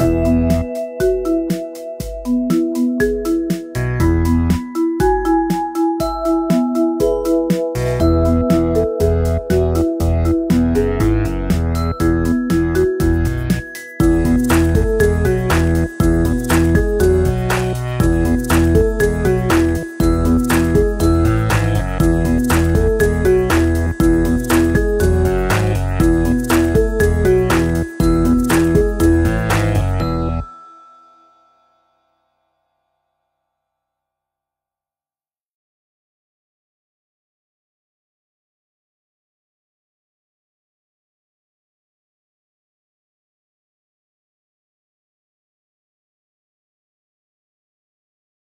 Bye.